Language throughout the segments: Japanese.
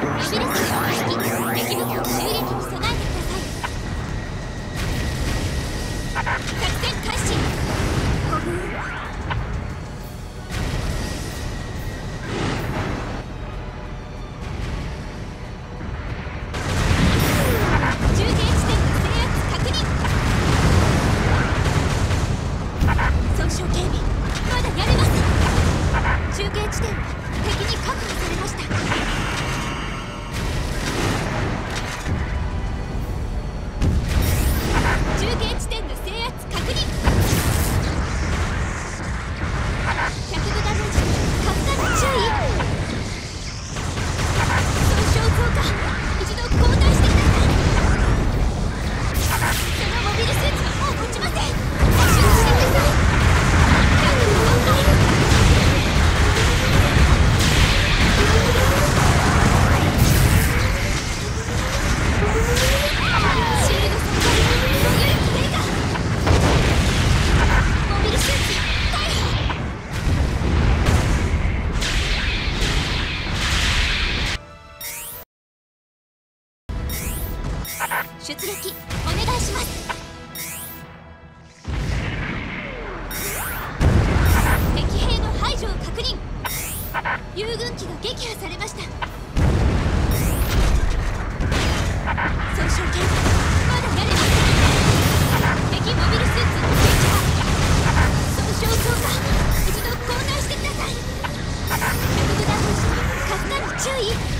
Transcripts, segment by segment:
敵の攻撃に備えてください出撃お願いします敵兵の排除を確認遊軍機が撃破されました損傷検まだやれません敵モビルスーツの撃破損傷強化一度混乱してくださいラグダウンしてカスタ注意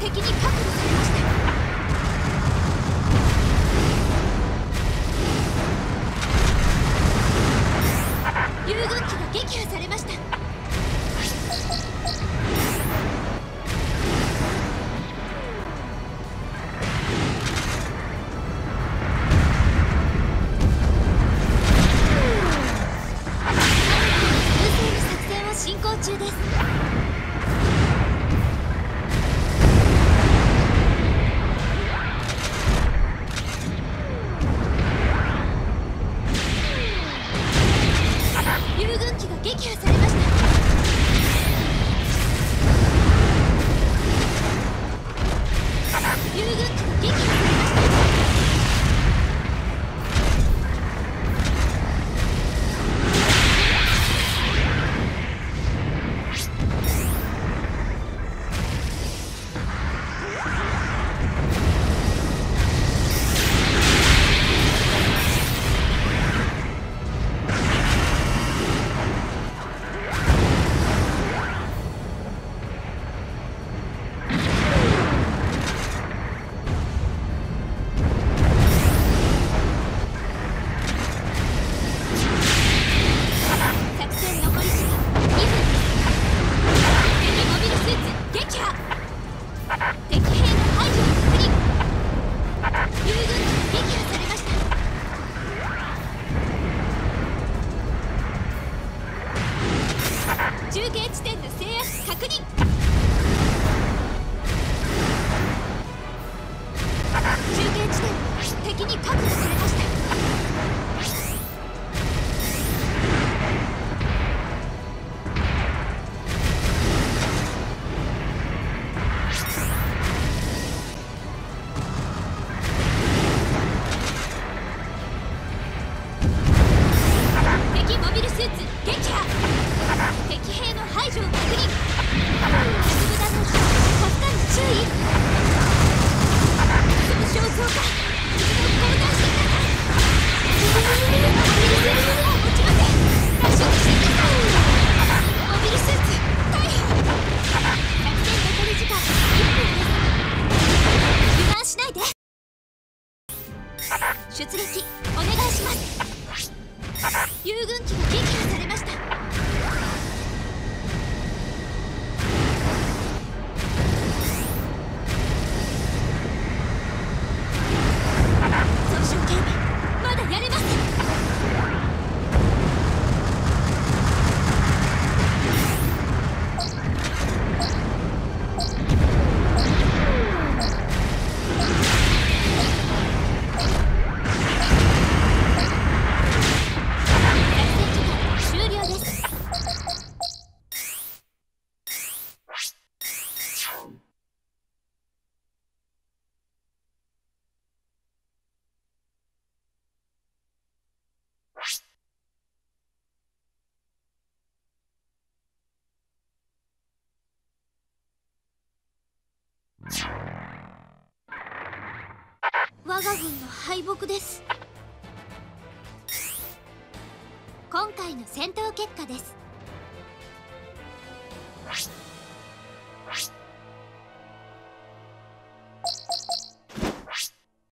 敵に確保されました。遊軍機が撃破されました。いキューする確認中継地点敵に確保されました。敵モビルスーツ撃破敵兵の排除を確認。出してくださいモビルスーツ逮捕作戦残り時間1分です油断しないで出撃お願いします。遊軍機が撃破されました。我が軍の敗北です。今回の戦闘結果です。